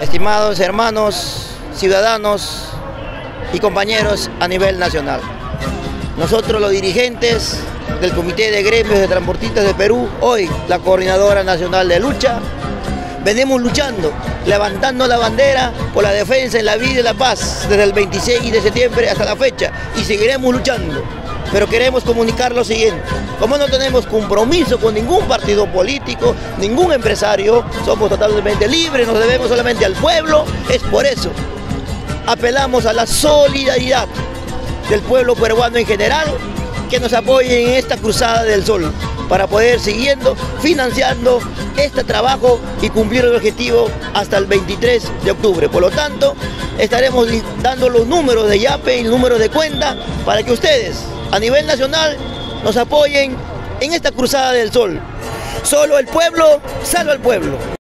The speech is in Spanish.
Estimados hermanos, ciudadanos y compañeros a nivel nacional. Nosotros los dirigentes del Comité de Gremios de Transportistas de Perú, hoy la Coordinadora Nacional de Lucha, venimos luchando, levantando la bandera por la defensa en la vida y la paz desde el 26 de septiembre hasta la fecha y seguiremos luchando. Pero queremos comunicar lo siguiente, como no tenemos compromiso con ningún partido político, ningún empresario, somos totalmente libres, nos debemos solamente al pueblo, es por eso. Apelamos a la solidaridad del pueblo peruano en general, que nos apoyen en esta cruzada del sol para poder siguiendo financiando este trabajo y cumplir el objetivo hasta el 23 de octubre. Por lo tanto, estaremos dando los números de YAPE y números de cuenta para que ustedes a nivel nacional nos apoyen en esta cruzada del sol. Solo el pueblo salva al pueblo.